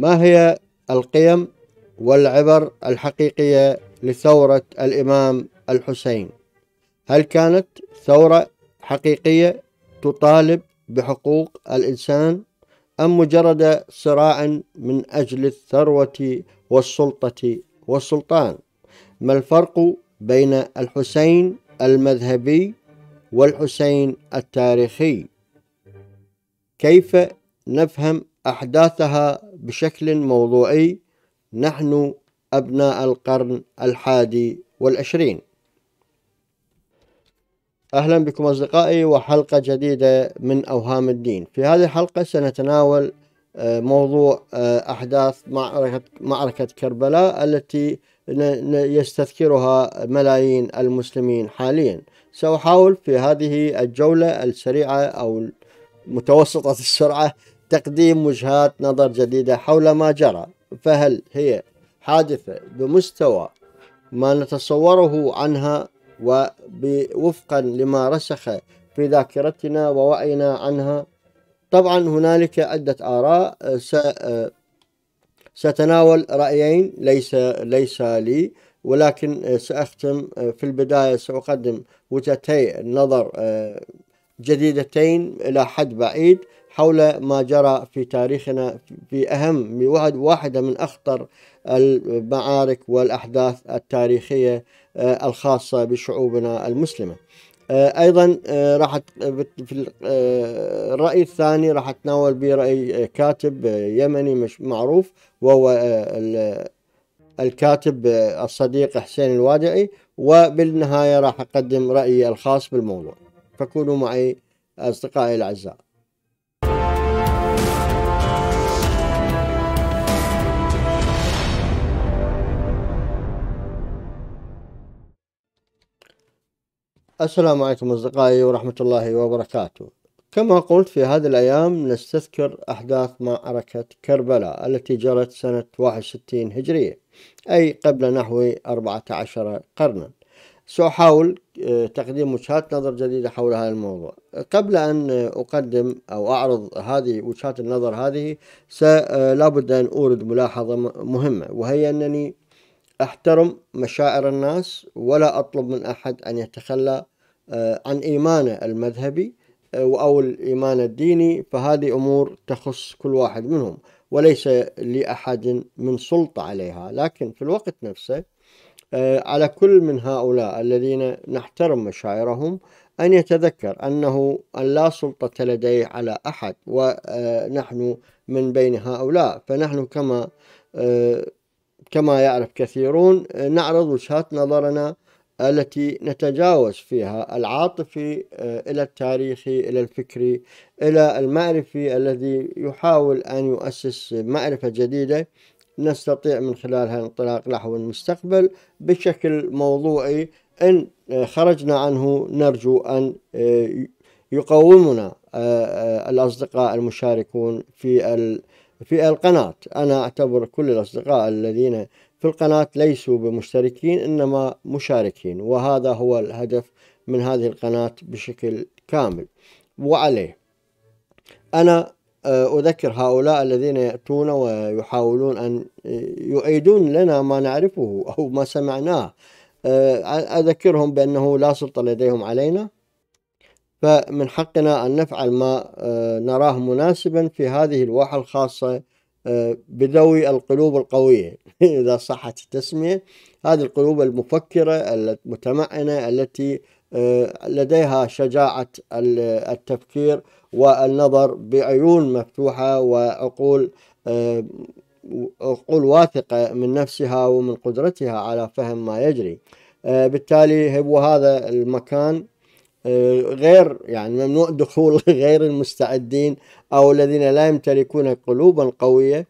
ما هي القيم والعبر الحقيقية لثورة الإمام الحسين؟ هل كانت ثورة حقيقية تطالب بحقوق الإنسان أم مجرد صراع من أجل الثروة والسلطة والسلطان؟ ما الفرق بين الحسين المذهبي والحسين التاريخي؟ كيف نفهم أحداثها بشكل موضوعي نحن أبناء القرن الحادي والعشرين. أهلا بكم أصدقائي وحلقة جديدة من أوهام الدين. في هذه الحلقة سنتناول آه، موضوع آه، أحداث معركة, معركة كربلاء التي يستذكرها ملايين المسلمين حاليا. سأحاول في هذه الجولة السريعة أو متوسطة السرعة تقديم وجهات نظر جديدة حول ما جرى فهل هي حادثة بمستوى ما نتصوره عنها ووفقا لما رسخ في ذاكرتنا ووعينا عنها؟ طبعا هنالك عدة آراء ستناول رأيين ليس ليس لي ولكن سأختم في البداية سأقدم وجهتي النظر جديدتين إلى حد بعيد. حول ما جرى في تاريخنا في أهم واحدة من أخطر المعارك والأحداث التاريخية آه، الخاصة بشعوبنا المسلمة. آه، أيضا آه، راح في الرأي الثاني راح أتناول به رأي كاتب يمني مش معروف وهو الكاتب الصديق حسين الوادعي وبالنهاية راح أقدم رأيي الخاص بالموضوع. فكونوا معي أصدقائي الأعزاء. السلام عليكم أصدقائي ورحمة الله وبركاته. كما قلت في هذه الأيام نستذكر أحداث معركة كربلاء التي جرت سنة 61 هجرية أي قبل نحو 14 قرنا. سأحاول آه، تقديم وجهات نظر جديدة حول هذا الموضوع. قبل أن أقدم أو أعرض هذه وجهات النظر هذه آه، لابد أن أورد ملاحظة مهمة وهي أنني أحترم مشاعر الناس ولا أطلب من أحد أن يتخلى عن إيمانه المذهبي آه، أو الإيمان الديني فهذه أمور تخص كل واحد منهم وليس لأحد من سلطة عليها. لكن في الوقت نفسه آه، على كل من هؤلاء الذين نحترم مشاعرهم أن يتذكر أنه أن لا سلطة لديه على أحد ونحن من بين هؤلاء. فنحن كما كما يعرف كثيرون نعرض وجهات نظرنا التي نتجاوز فيها العاطفي آه، إلى التاريخي إلى الفكري إلى المعرفي الذي يحاول أن يؤسس معرفة جديدة نستطيع من خلالها الانطلاق نحو المستقبل بشكل موضوعي. إن آه، خرجنا عنه نرجو أن آه، يقومنا الأصدقاء المشاركون في في القناة. أنا أعتبر كل الأصدقاء الذين في القناة ليسوا بمشتركين إنما مشاركين وهذا هو الهدف من هذه القناة بشكل كامل. وعليه. أنا آه، أذكر هؤلاء الذين يأتون ويحاولون أن يعيدون لنا ما نعرفه أو ما سمعناه. آه، أذكرهم بأنه لا سلطة لديهم علينا. فمن حقنا أن نفعل ما آه، نراه مناسبا في هذه الواحة الخاصة بذوي القلوب القوية. إذا صحت التسمية هذه القلوب المفكرة المتمعنة التي آه، لديها شجاعة التفكير والنظر بعيون مفتوحة وعقول آه، عقول واثقة من نفسها ومن قدرتها على فهم ما يجري. آه، بالتالي هو هذا المكان غير يعني ممنوع دخول غير المستعدين أو الذين لا يمتلكون قلوبا قوية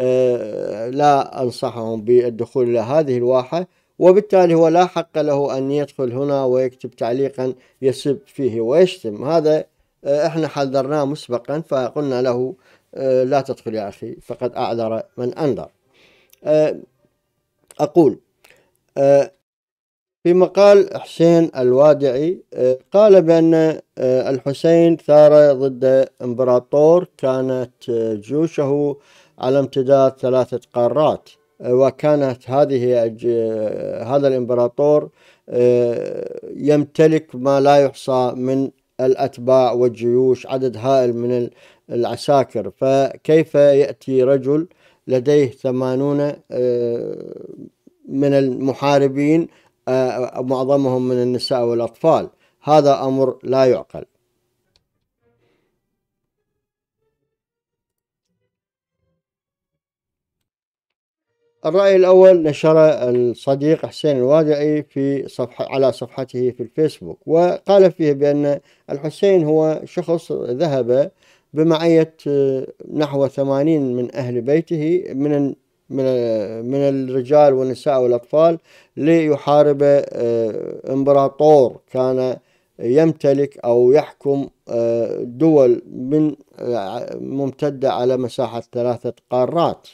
آه، لا أنصحهم بالدخول إلى هذه الواحة. وبالتالي هو لا حق له أن يدخل هنا ويكتب تعليقا يسب فيه ويشتم. هذا آه، إحنا حذرناه مسبقا فقلنا له آه، لا تدخل يا أخي فقد أعذر من أنذر. أقول في مقال حسين الوادعي قال بأن الحسين ثار ضد إمبراطور كانت جيوشه على امتداد ثلاثة قارات. وكانت هذه هذا الإمبراطور يمتلك ما لا يحصى من الأتباع والجيوش عدد هائل من العساكر. فكيف يأتي رجل لديه ثمانون من المحاربين معظمهم من النساء والأطفال. هذا أمر لا يعقل. الرأي الأول نشر الصديق حسين الوادعي في صفحة على صفحته في الفيسبوك وقال فيه بأن الحسين هو شخص ذهب بمعية نحو ثمانين من أهل بيته من من من الرجال والنساء والأطفال ليحارب آه، إمبراطور كان يمتلك أو يحكم آه، دول من آه، ممتدة على مساحة ثلاثة قارات.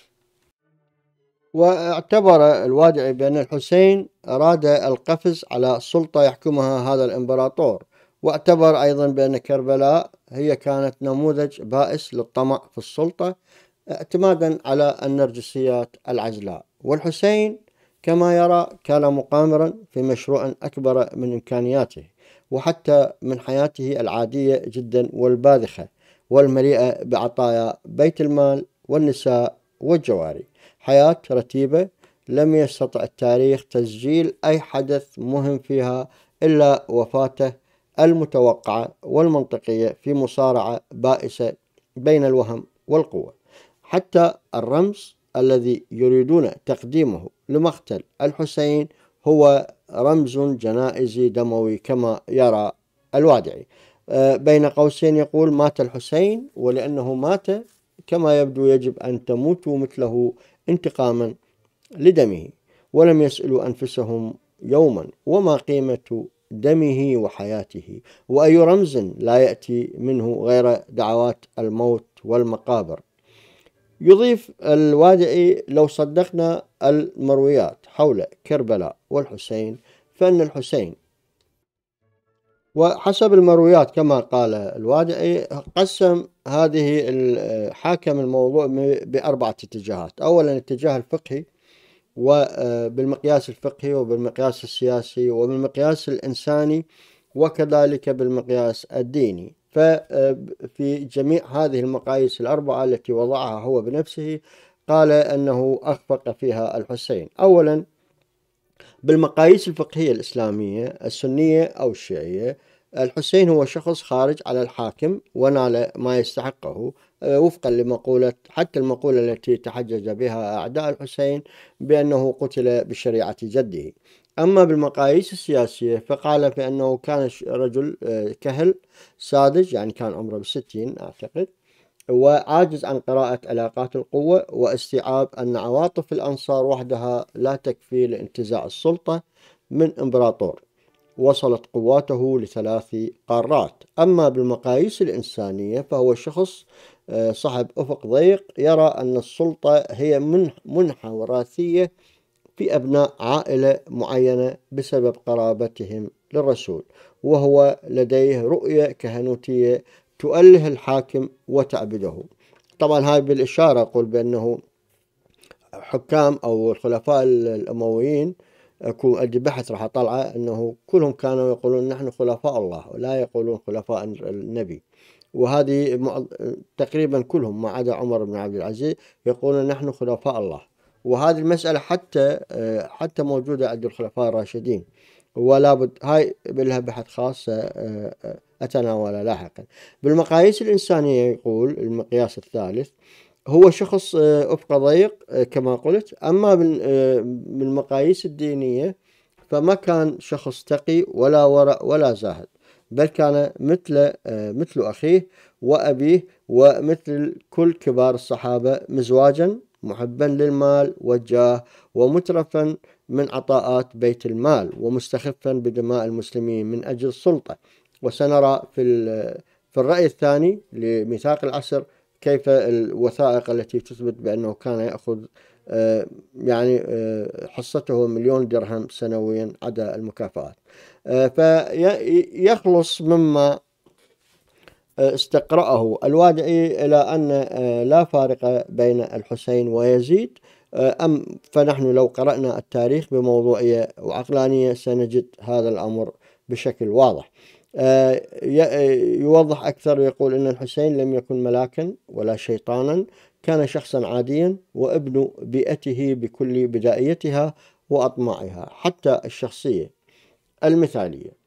واعتبر الوادعي بأن الحسين أراد القفز على سلطة يحكمها هذا الإمبراطور. واعتبر أيضا بأن كربلاء هي كانت نموذج بائس للطمع في السلطة. اعتمادا على النرجسيات العزلاء والحسين كما يرى كان مقامرا في مشروع أكبر من إمكانياته وحتى من حياته العادية جدا والباذخة والمليئة بعطايا بيت المال والنساء والجواري. حياة رتيبة لم يستطع التاريخ تسجيل أي حدث مهم فيها إلا وفاته المتوقعة والمنطقية في مصارعة بائسة بين الوهم والقوة. حتى الرمز الذي يريدون تقديمه لمقتل الحسين هو رمز جنائزي دموي كما يرى الوادعي. آه، بين قوسين يقول مات الحسين ولأنه مات كما يبدو يجب أن تموتوا مثله انتقاما لدمه ولم يسألوا أنفسهم يوما وما قيمة دمه وحياته وأي رمز لا يأتي منه غير دعوات الموت والمقابر. يضيف الوادعي لو صدقنا المرويات حول كربلاء والحسين فإن الحسين. وحسب المرويات كما قال الوادعي قسم هذه حاكم الموضوع بأربعة اتجاهات. أولا الاتجاه الفقهي وبالمقياس الفقهي وبالمقياس السياسي وبالمقياس الإنساني وكذلك بالمقياس الديني. ففي جميع هذه المقاييس الأربعة التي وضعها هو بنفسه قال أنه أخفق فيها الحسين. أولا بالمقاييس الفقهية الإسلامية السنية أو الشيعية الحسين هو شخص خارج على الحاكم ونال ما يستحقه آه، وفقا لمقولة حتى المقولة التي تحجج بها أعداء الحسين بأنه قتل بشريعة جده. أما بالمقاييس السياسية فقال بأنه كان رجل آه، كهل ساذج يعني كان عمره بالستين أعتقد وعاجز عن قراءة علاقات القوة واستيعاب أن عواطف الأنصار وحدها لا تكفي لانتزاع السلطة من إمبراطور. وصلت قواته لثلاث قارات. أما بالمقاييس الإنسانية فهو شخص آه، صاحب أفق ضيق يرى أن السلطة هي منحة وراثية في أبناء عائلة معينة بسبب قرابتهم للرسول وهو لديه رؤية كهنوتية تؤله الحاكم وتعبده. طبعا هاي بالإشارة أقول بأنه حكام أو الخلفاء الأمويين أكون أدي بحث راح أطلعه أنه كلهم كانوا يقولون نحن خلفاء الله ولا يقولون خلفاء النبي. وهذه تقريبا كلهم ما عدا عمر بن عبد العزيز يقولون نحن خلفاء الله. وهذه المسألة حتى حتى موجودة عند الخلفاء الراشدين. ولا بد هاي لها بحث خاص أتناوله لاحقا. بالمقاييس الإنسانية يقول المقياس الثالث هو شخص أفق ضيق كما قلت. أما بالمقاييس الدينية فما كان شخص تقي ولا ورع ولا زاهد بل كان مثل مثل أخيه وأبيه ومثل كل كبار الصحابة مزواجا محبا للمال والجاه ومترفا من عطاءات بيت المال ومستخفا بدماء المسلمين من أجل السلطة. وسنرى في في الرأي الثاني لميثاق العصر كيف الوثائق التي تثبت بأنه كان يأخذ آه، يعني آه، حصته مليون درهم سنويا عدا المكافآت. آه، فيخلص مما استقرأه. الوادعي إلى أن لا فارق بين الحسين ويزيد أم فنحن لو قرأنا التاريخ بموضوعية وعقلانية سنجد هذا الأمر بشكل واضح. يوضح أكثر ويقول أن الحسين لم يكن ملاكا ولا شيطانا كان شخصا عاديا وابن بيئته بكل بدائيتها وأطماعها حتى الشخصية. المثالية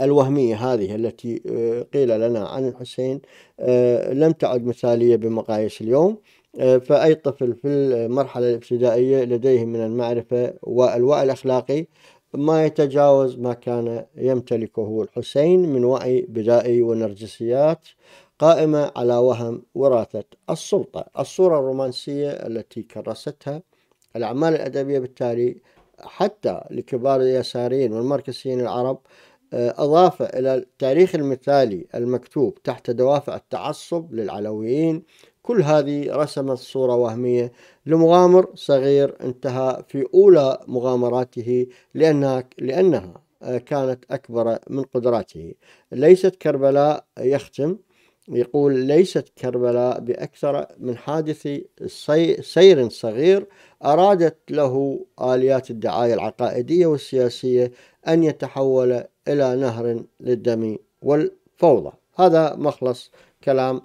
الوهمية هذه التي آه، قيل لنا عن الحسين آه، لم تعد مثالية بمقاييس اليوم. آه، فأي طفل في المرحلة الابتدائية لديه من المعرفة والوعي الأخلاقي ما يتجاوز ما كان يمتلكه الحسين من وعي بدائي ونرجسيات قائمة على وهم وراثة السلطة. الصورة الرومانسية التي كرستها الأعمال الأدبية بالتالي حتى لكبار اليساريين والماركسيين العرب أضاف إلى التاريخ المثالي المكتوب تحت دوافع التعصب للعلويين. كل هذه رسمت صورة وهمية لمغامر صغير انتهى في أولى مغامراته لأنها, لأنها آه، كانت أكبر من قدراته. ليست كربلاء يختم. يقول ليست كربلاء بأكثر من حادث سير صغير أرادت له آليات الدعاية العقائدية والسياسية أن يتحول إلى نهر للدم والفوضى. هذا مخلص كلام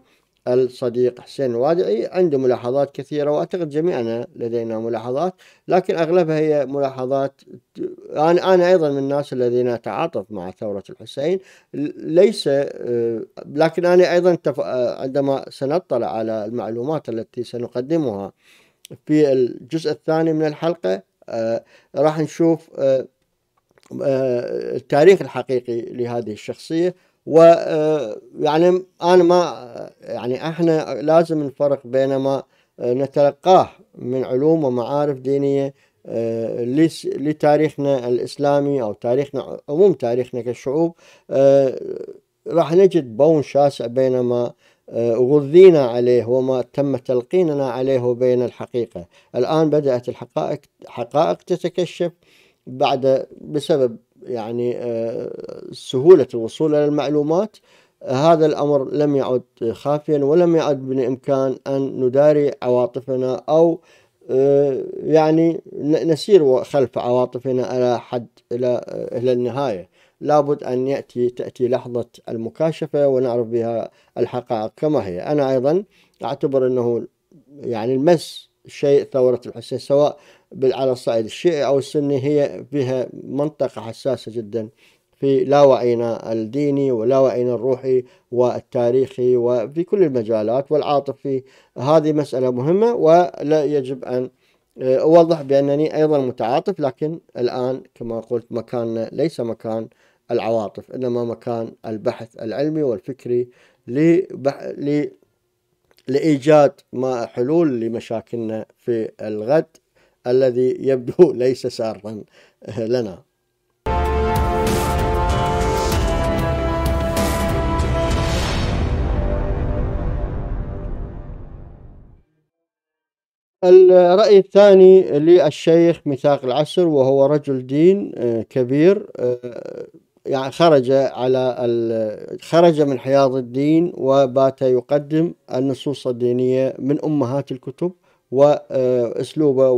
الصديق حسين الوادعي. عنده ملاحظات كثيرة وأعتقد جميعنا لدينا ملاحظات لكن أغلبها هي ملاحظات أنا, أنا أيضا من الناس الذين أتعاطف مع ثورة الحسين. ليس لكن أنا أيضا عندما سنطلع على المعلومات التي سنقدمها في الجزء الثاني من الحلقة راح نشوف التاريخ الحقيقي لهذه الشخصية ويعني آه، أنا ما يعني إحنا لازم نفرق بين ما نتلقاه من علوم ومعارف دينية آه، لتاريخنا الإسلامي أو تاريخنا عموم تاريخنا كشعوب. آه، راح نجد بون شاسع بين ما غذينا عليه وما تم تلقيننا عليه وبين الحقيقة. الآن بدأت الحقائق حقائق تتكشف. بعد بسبب يعني آه، سهولة الوصول إلى المعلومات هذا الأمر لم يعد خافيا ولم يعد بالإمكان أن نداري عواطفنا أو آه، يعني نسير خلف عواطفنا إلى حد إلى إلى النهاية. لابد أن يأتي تأتي لحظة المكاشفة ونعرف بها الحقائق كما هي. أنا أيضا أعتبر أنه يعني المس شيء ثورة الحسين سواء على الصعيد الشيعي أو السني هي فيها منطقة حساسة جدا في لا وعينا الديني ولا وعينا الروحي والتاريخي وفي كل المجالات والعاطفي. هذه مسألة مهمة ولا يجب أن آه، أوضح بأنني أيضا متعاطف لكن الآن كما قلت مكاننا ليس مكان العواطف إنما مكان البحث العلمي والفكري لإيجاد ما حلول لمشاكلنا في الغد. الذي يبدو ليس سارا لنا. الرأي الثاني للشيخ ميثاق العسر وهو رجل دين آه، كبير آه، يعني خرج على خرج من حياض الدين وبات يقدم النصوص الدينية من أمهات الكتب. وأسلوبه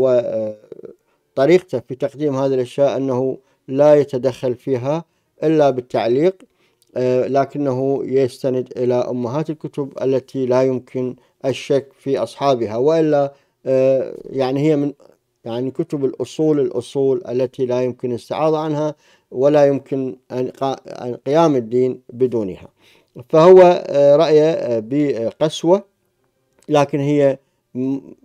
وطريقته في تقديم هذه الأشياء أنه لا يتدخل فيها إلا بالتعليق لكنه يستند إلى أمهات الكتب التي لا يمكن الشك في أصحابها وإلا يعني هي من يعني كتب الأصول الأصول التي لا يمكن الاستعاضة عنها ولا يمكن قيام الدين بدونها. فهو رأيه بقسوة لكن هي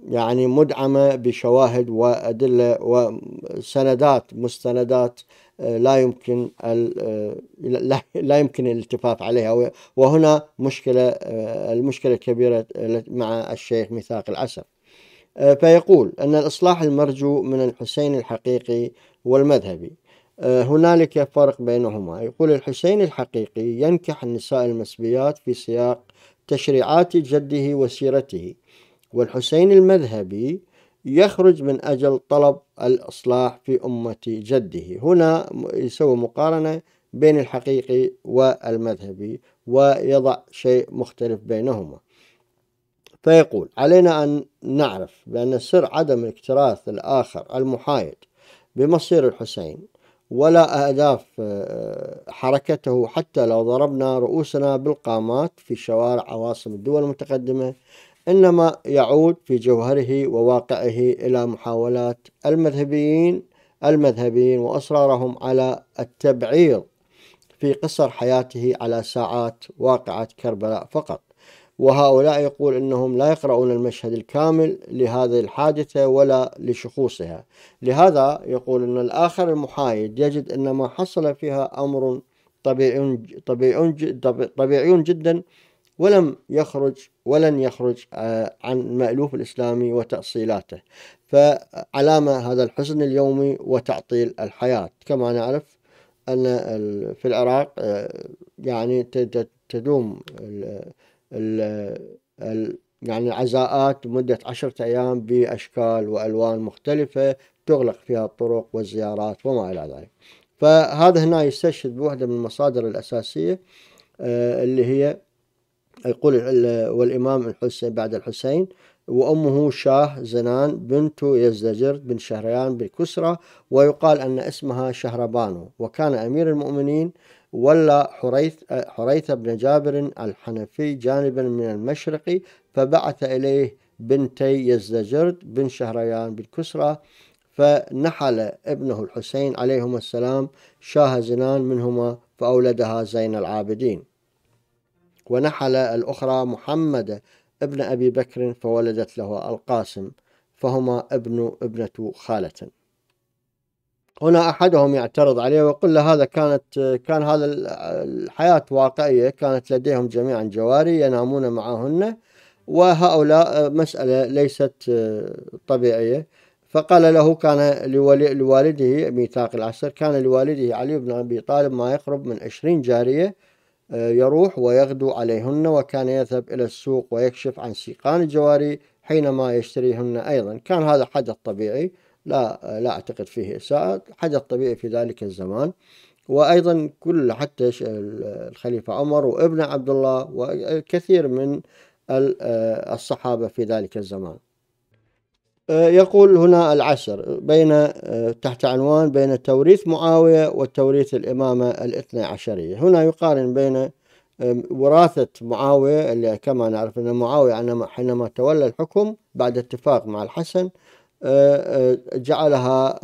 يعني مدعمة بشواهد وأدلة وسندات مستندات آه، لا يمكن آه، لا يمكن الالتفاف عليها. وهنا مشكلة آه، المشكلة الكبيرة مع الشيخ ميثاق العسر فيقول أن الإصلاح المرجو من الحسين الحقيقي والمذهبي. هنالك فرق بينهما. يقول الحسين الحقيقي ينكح النساء المسبيات في سياق تشريعات جده وسيرته. والحسين المذهبي يخرج من أجل طلب الإصلاح في أمة جده. هنا يسوي مقارنة بين الحقيقي والمذهبي ويضع شيء مختلف بينهما. فيقول علينا أن نعرف بأن سر عدم الاكتراث الآخر المحايد بمصير الحسين ولا أهداف آه، حركته حتى لو ضربنا رؤوسنا بالقامات في شوارع عواصم الدول المتقدمة إنما يعود في جوهره وواقعه إلى محاولات المذهبيين المذهبيين وأصرارهم على التبعيض في قصر حياته على ساعات واقعة كربلاء فقط. وهؤلاء يقول إنهم لا يقرؤون المشهد الكامل لهذه الحادثة ولا لشخوصها. لهذا يقول إن الآخر المحايد يجد ان ما حصل فيها طبيعي طبيعي طبيعي جدا ولم يخرج ولن يخرج آه، عن المألوف الإسلامي وتأصيلاته. فعلامة هذا الحزن اليومي وتعطيل الحياة. كما نعرف أن في العراق آه، يعني تدوم يعني عزاءات مدة عشرة أيام بأشكال وألوان مختلفة تغلق فيها الطرق والزيارات وما إلى ذلك. فهذا هنا يستشهد بوحدة من المصادر الأساسية آه، اللي هي يقول والإمام الحسين بعد الحسين وأمه شاه زنان بنت يزدجرد بن شهريان بن كسرى ويقال أن اسمها شهربانو وكان أمير المؤمنين ولا حريث حريث بن جابر الحنفي جانبا من المشرق فبعث إليه بنتي يزدجرد بن شهريان بن كسرى فنحل ابنه الحسين عليهما السلام شاه زنان منهما فأولدها زين العابدين. ونحل الأخرى محمد ابن أبي بكر فولدت له القاسم فهما ابن ابنة خالة. هنا أحدهم يعترض عليه ويقول له هذا كانت كان هذا الحياة واقعية كانت لديهم جميعا جواري ينامون معهن وهؤلاء مسألة ليست طبيعية. فقال له كان لوالده ميثاق العسر كان لوالده علي بن أبي طالب ما يقرب من عشرين جارية يروح ويغدو عليهن وكان يذهب إلى السوق ويكشف عن سيقان الجواري حينما يشتريهن أيضا. كان هذا حدث طبيعي لا لا أعتقد فيه إساءة. حدث طبيعي في ذلك الزمان. وأيضا كل حتى الخليفة عمر وابن عبد الله وكثير من الصحابة في ذلك الزمان. يقول هنا العشر بين تحت عنوان بين توريث معاوية وتوريث الإمامة الاثنى عشرية. هنا يقارن بين وراثة معاوية اللي كما نعرف أن معاوية حينما تولى الحكم بعد اتفاق مع الحسن جعلها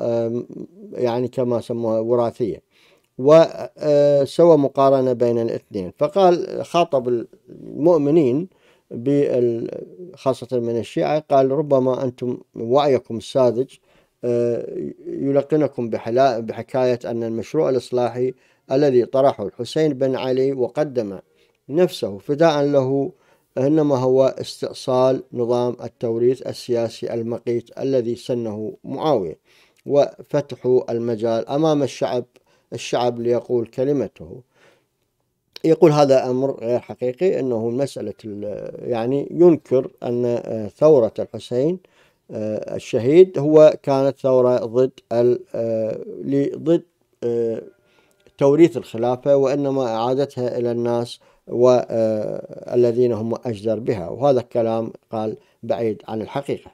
يعني كما سموها وراثية. وسوى مقارنة بين الاثنين. فقال خاطب المؤمنين خاصة من الشيعة قال ربما أنتم وعيكم الساذج يلقنكم بحكاية أن المشروع الإصلاحي الذي طرحه الحسين بن علي وقدم نفسه فداء له إنما هو استئصال نظام التوريث السياسي المقيت الذي سنه معاوية وفتح المجال أمام الشعب الشعب ليقول كلمته. يقول هذا أمر غير حقيقي أنه مسألة يعني ينكر أن ثورة الحسين آه، الشهيد هو كانت ثورة ضد آه، ضد آه، توريث الخلافة وإنما إعادتها إلى الناس والذين هم أجدر بها. وهذا الكلام قال بعيد عن الحقيقة.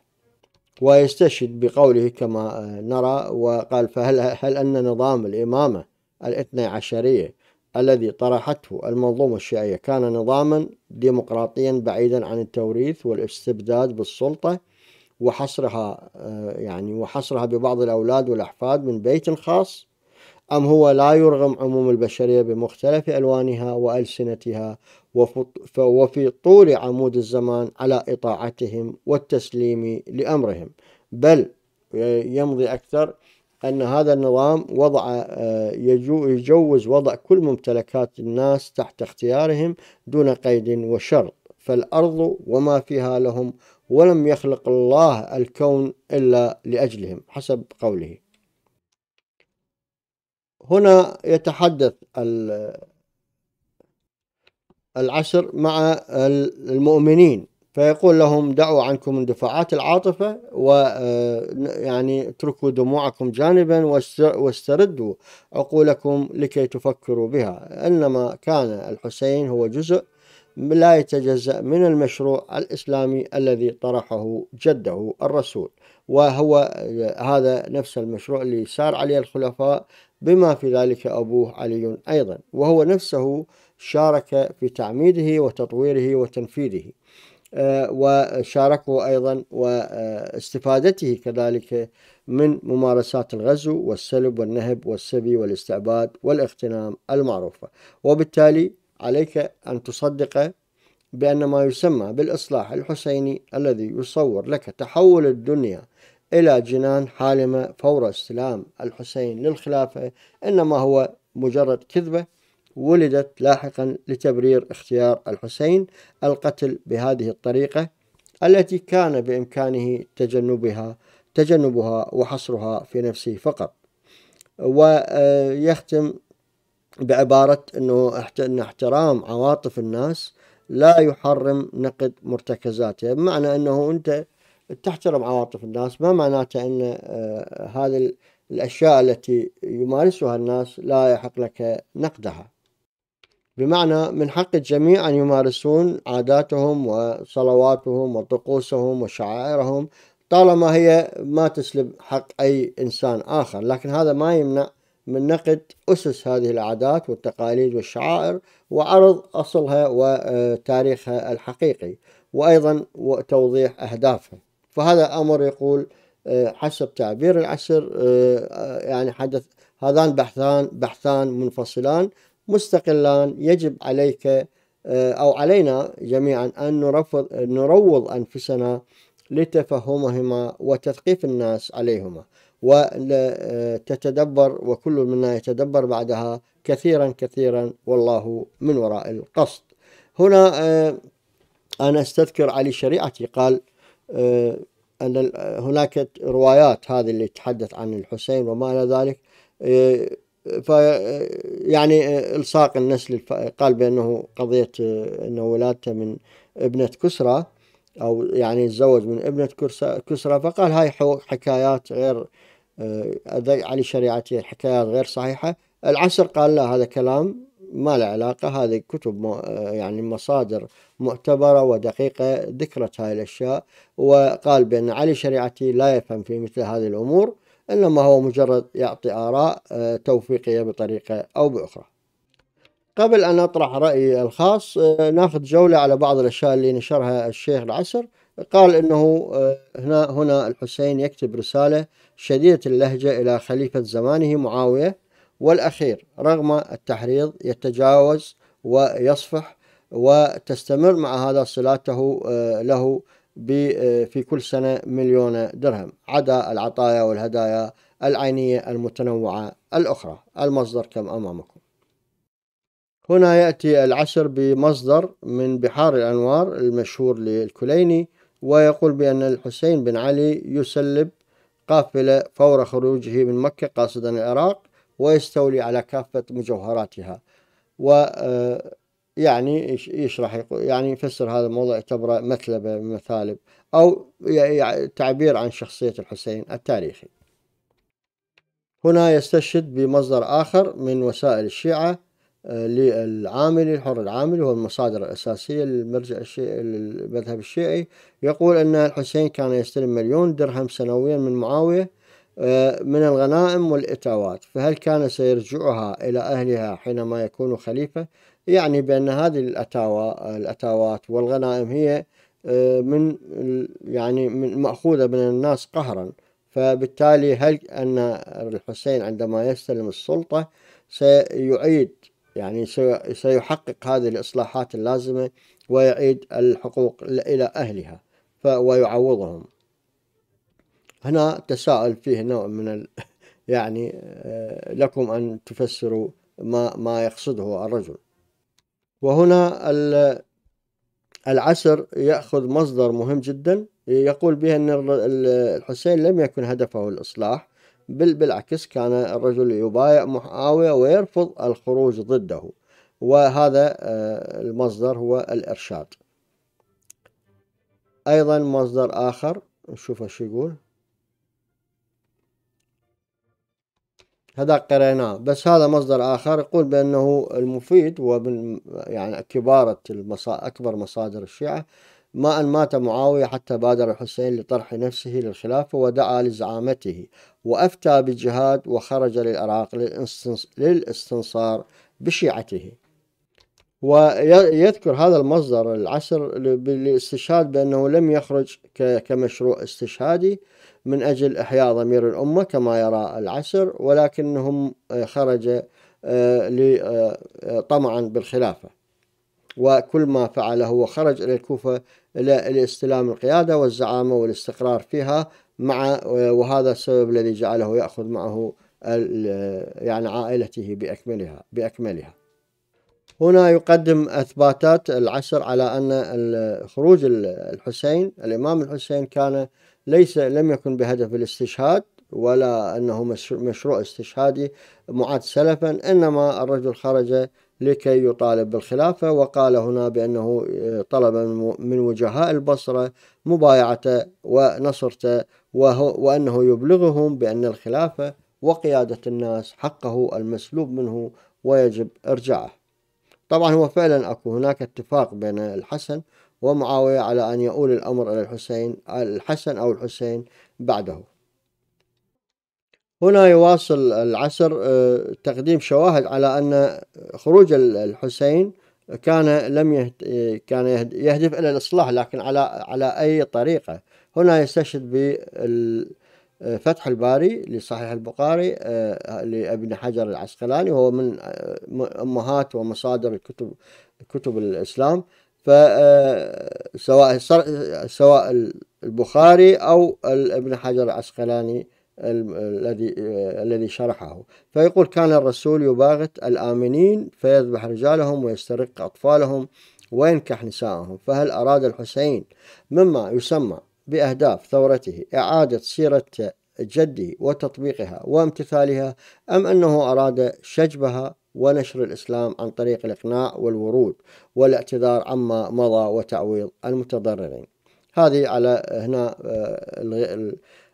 ويستشهد بقوله كما نرى وقال فهل هل أن نظام الإمامة الاثنى عشرية الذي طرحته المنظومة الشيعية. كان نظاما ديمقراطيا بعيدا عن التوريث والاستبداد بالسلطة وحصرها يعني وحصرها ببعض الأولاد والأحفاد من بيت خاص. أم هو لا يرغم عموم البشرية بمختلف ألوانها وألسنتها وفي طول عمود الزمان على إطاعتهم والتسليم لأمرهم. بل يمضي أكثر أن هذا النظام وضع يجوز وضع كل ممتلكات الناس تحت اختيارهم دون قيد وشرط. فالأرض وما فيها لهم ولم يخلق الله الكون إلا لأجلهم حسب قوله. هنا يتحدث العشر مع المؤمنين. فيقول لهم دعوا عنكم اندفاعات العاطفة ويعني اتركوا دموعكم جانبا واستردوا عقولكم لكي تفكروا بها. إنما كان الحسين هو جزء لا يتجزأ من المشروع الإسلامي الذي طرحه جده الرسول. وهو هذا نفس المشروع اللي سار عليه الخلفاء بما في ذلك أبوه علي أيضا. وهو نفسه شارك في تعميده وتطويره وتنفيذه. آه، وشاركه أيضا واستفادته كذلك من ممارسات الغزو والسلب والنهب والسبي والاستعباد والاغتنام المعروفة. وبالتالي عليك أن تصدق بأن ما يسمى بالإصلاح الحسيني الذي يصور لك تحول الدنيا إلى جنان حالمة فور استلام الحسين للخلافة إنما هو مجرد كذبة ولدت لاحقا لتبرير اختيار الحسين القتل بهذه الطريقة التي كان بإمكانه تجنبها تجنبها وحصرها في نفسه فقط. ويختم بعبارة أنه أن احترام عواطف الناس لا يحرم نقد مرتكزاتها بمعنى أنه أنت تحترم عواطف الناس ما معناته أن آه، هذه الأشياء التي يمارسها الناس لا يحق لك نقدها. بمعنى من حق الجميع أن يمارسون عاداتهم وصلواتهم وطقوسهم وشعائرهم طالما هي ما تسلب حق أي إنسان آخر. لكن هذا ما يمنع من نقد أسس هذه العادات والتقاليد والشعائر وعرض أصلها وتاريخها الحقيقي وأيضا توضيح أهدافها. فهذا أمر يقول حسب تعبير العسر يعني حدث هذان بحثان بحثان منفصلان مستقلان يجب عليك أو علينا جميعا أن نرفض نروض أنفسنا لتفهمهما وتثقيف الناس عليهما. وتتدبر وكل منا يتدبر بعدها كثيرا كثيرا والله من وراء القصد. هنا آه، أنا أستذكر علي شريعتي قال آه، أن هناك روايات هذه اللي تحدث عن الحسين وما إلى ذلك آه، يعني إلصاق النسل قال بأنه قضية انه ولادته من ابنة كسرى أو يعني تزوج من ابنة كسرى فقال هاي حكايات غير آه، على شريعتي حكايات غير صحيحة. العسر قال لا هذا كلام ما له علاقة هذه كتب آه، يعني مصادر معتبرة ودقيقة ذكرت هاي الأشياء وقال بأن علي شريعتي لا يفهم في مثل هذه الأمور. إنما هو مجرد يعطي آراء آه، توفيقية بطريقة أو بأخرى. قبل أن أطرح رأيي الخاص ناخذ جولة على بعض الأشياء اللي نشرها الشيخ العسر. قال إنه آه، هنا هنا الحسين يكتب رسالة شديدة اللهجة إلى خليفة زمانه معاوية والأخير رغم التحريض يتجاوز ويصفح وتستمر مع هذا صلاته آه، له آه، في كل سنة مليون درهم. عدا العطايا والهدايا العينية المتنوعة الأخرى. المصدر كم أمامكم؟ هنا يأتي العشر بمصدر من بحار الأنوار المشهور للكليني ويقول بأن الحسين بن علي يسلب قافلة فور خروجه من مكة قاصدا العراق ويستولي على كافة مجوهراتها. و آه، يعني يشرح يعني يفسر هذا الموضوع يعتبره مثلبة من مثالب أو تعبير عن شخصية الحسين التاريخي. هنا يستشهد بمصدر آخر من وسائل الشيعة للعاملي الحر العاملي هو المصادر الأساسية للمرجع الشيعي للمذهب الشيعي. يقول أن الحسين كان يستلم مليون درهم سنويا من معاوية آه، من الغنائم والإتاوات. فهل كان سيرجعها إلى أهلها حينما يكون خليفة؟ يعني بأن هذه الأتاوى الأتاوات والغنائم هي آه، من يعني من مأخوذة من الناس قهرا. فبالتالي هل أن الحسين عندما يستلم السلطة سيعيد يعني سيحقق هذه الإصلاحات اللازمة ويعيد الحقوق إلى أهلها ويعوضهم. هنا تساؤل فيه نوع من ال يعني آه، لكم أن تفسروا ما ما يقصده الرجل. وهنا العسر يأخذ مصدر مهم جدا. يقول به أن الحسين لم يكن هدفه الإصلاح بل بالعكس كان الرجل يبايع معاوية ويرفض الخروج ضده. وهذا آه، المصدر هو الإرشاد. أيضا مصدر آخر نشوف إيش يقول. هذا قريناه. بس هذا مصدر آخر يقول بأنه المفيد ومن يعني كبارة المصا... أكبر مصادر الشيعة. ما أن مات معاوية حتى بادر الحسين لطرح نفسه للخلافة ودعا لزعامته وأفتى بالجهاد وخرج للعراق للاستنصار بشيعته. ويذكر هذا المصدر العسر بالاستشهاد بأنه لم يخرج كمشروع استشهادي. من أجل إحياء ضمير الأمة كما يرى العسر ولكنهم خرج آه، آه، طمعا بالخلافة. وكل ما فعله وخرج إلى الكوفة لاستلام القيادة والزعامة والاستقرار فيها مع وهذا السبب الذي جعله يأخذ معه يعني عائلته بأكملها بأكملها. هنا يقدم أثباتات العسر على أن خروج الحسين الإمام الحسين كان ليس لم يكن بهدف الاستشهاد ولا أنه مشروع استشهادي معد سلفا إنما الرجل خرج لكي يطالب بالخلافة وقال هنا بأنه طلب من وجهاء البصرة مبايعته ونصرته وأنه يبلغهم بأن الخلافة وقيادة الناس حقه المسلوب منه ويجب إرجاعه. طبعا هو فعلا أكو هناك اتفاق بين الحسن ومعاوية على أن يؤول الأمر إلى الحسين الحسن أو الحسين بعده. هنا يواصل العسر آه، تقديم شواهد على أن خروج الحسين كان لم يهد كان يهدف إلى الإصلاح لكن على على أي طريقة. هنا يستشهد بفتح الباري لصحيح البخاري آه، لابن حجر العسقلاني وهو من آه، أمهات ومصادر الكتب كتب الإسلام. فسواء سواء البخاري أو ابن حجر العسقلاني الذي الذي شرحه. فيقول كان الرسول يباغت الآمنين فيذبح رجالهم ويسترق أطفالهم وينكح نساءهم. فهل أراد الحسين مما يسمى بأهداف ثورته إعادة سيرة جده وتطبيقها وامتثالها أم أنه أراد شجبها ونشر الإسلام عن طريق الإقناع والورود والاعتذار عما مضى وتعويض المتضررين. هذه على هنا آه،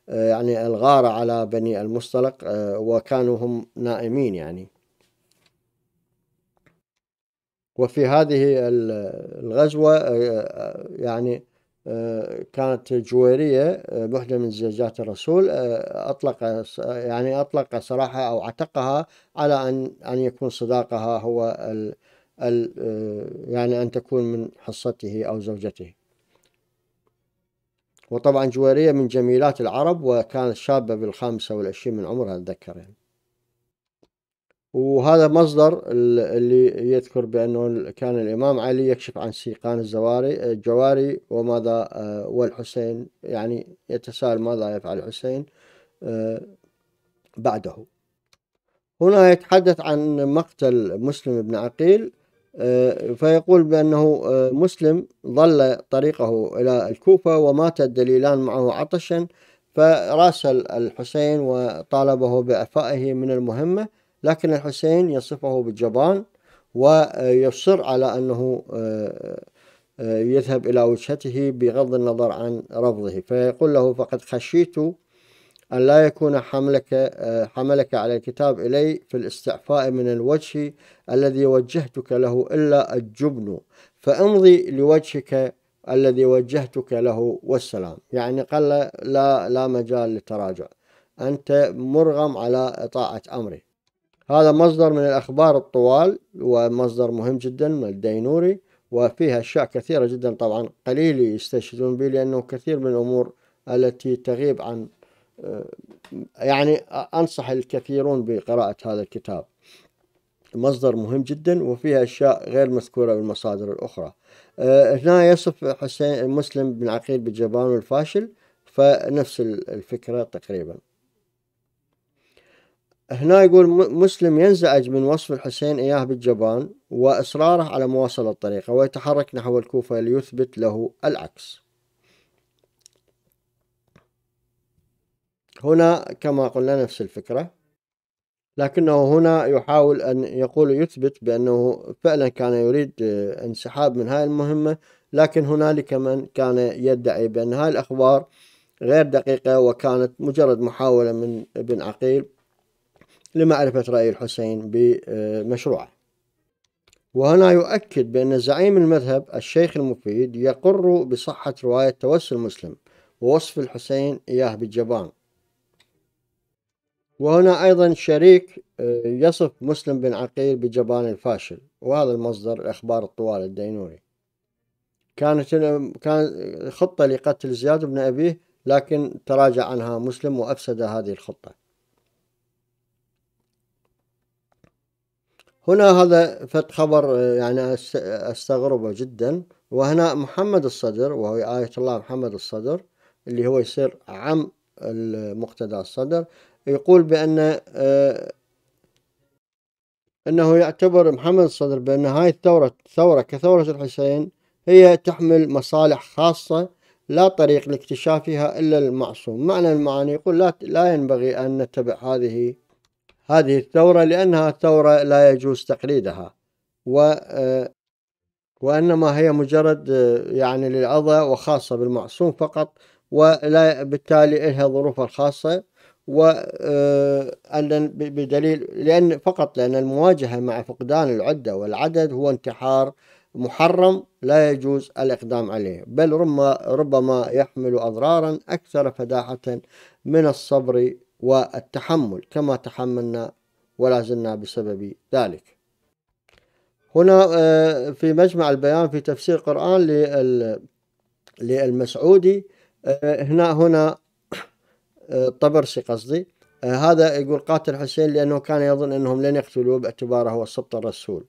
آه، يعني الغارة على بني المصطلق آه، وكانوا هم نائمين يعني. وفي هذه الغزوة يعني كانت جويرية واحدة من زوجات الرسول أطلق يعني أطلق سراحها أو عتقها على أن أن يكون صداقها هو ال ال يعني أن تكون من حصته أو زوجته. وطبعا جويرية من جميلات العرب وكانت شابة بالخامسة والعشرين من عمرها أتذكر يعني. وهذا مصدر اللي يذكر بأنه كان الإمام علي يكشف عن سيقان الزواري الجواري وماذا آه، والحسين يعني يتساءل ماذا يفعل الحسين آه، بعده. هنا يتحدث عن مقتل مسلم بن عقيل آه، فيقول بأنه مسلم ظل طريقه إلى الكوفة ومات الدليلان معه عطشا فراسل الحسين وطالبه بإعفائه من المهمة لكن الحسين يصفه بالجبان ويصر على أنه آه، آه، يذهب إلى وجهته بغض النظر عن رفضه. فيقول له فقد خشيت أن لا يكون حملك آه، حملك على الكتاب إلي في الاستعفاء من الوجه الذي وجهتك له إلا الجبن. فامضي لوجهك الذي وجهتك له والسلام. يعني قال لا لا مجال للتراجع. أنت مرغم على طاعة أمري هذا مصدر من الأخبار الطوال ومصدر مهم جدا من الدينوري وفيها أشياء كثيرة جدا طبعا قليل يستشهدون به لأنه كثير من الأمور التي تغيب عن آه، يعني أنصح الكثيرون بقراءة هذا الكتاب. مصدر مهم جدا وفيها أشياء غير مذكورة بالمصادر الأخرى. آه، هنا يصف حسين مسلم بن عقيل بالجبان الفاشل فنفس الفكرة تقريبا. هنا يقول مسلم ينزعج من وصف الحسين إياه بالجبان وإصراره على مواصلة الطريقة ويتحرك نحو الكوفة ليثبت له العكس. هنا كما قلنا نفس الفكرة لكنه هنا يحاول أن يقول يثبت بأنه فعلا كان يريد انسحاب من هاي المهمة لكن هنالك من كان يدعي بأن هاي الأخبار غير دقيقة وكانت مجرد محاولة من ابن عقيل. لمعرفة رأي الحسين بمشروعه. وهنا يؤكد بأن زعيم المذهب الشيخ المفيد يقر بصحة رواية توسل مسلم ووصف الحسين إياه بالجبان. وهنا أيضا شريك آه، يصف مسلم بن عقيل بجبان الفاشل وهذا المصدر الأخبار الطوال الدينوري. كانت كان خطة لقتل زياد بن أبيه لكن تراجع عنها مسلم وأفسد هذه الخطة. هنا هذا فت خبر آه، يعني أستغربه جدا. وهنا محمد الصدر وهو آية الله محمد الصدر اللي هو يصير عم المقتدى الصدر يقول بأن آه، أنه يعتبر محمد الصدر بأن هاي الثورة ثورة كثورة الحسين هي تحمل مصالح خاصة لا طريق لاكتشافها إلا المعصوم. معنى المعاني يقول لا, لا ينبغي أن نتبع هذه هذه الثورة لأنها ثورة لا يجوز تقليدها. و آه، وإنما هي مجرد آه، يعني للعظة وخاصة بالمعصوم فقط ولا بالتالي لها ظروفها الخاصة. وأن بدليل لأن فقط لأن المواجهة مع فقدان العدة والعدد هو انتحار محرم لا يجوز الإقدام عليه. بل ربما يحمل أضرارا أكثر فداحة من الصبر والتحمل كما تحملنا ولا زلنا بسبب ذلك. هنا آه، في مجمع البيان في تفسير القرآن للمسعودي آه، هنا هنا آه، طبرسي قصدي. هذا يقول قاتل حسين لأنه كان يظن أنهم لن يقتلوه باعتباره هو السبط الرسول.